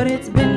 but it's been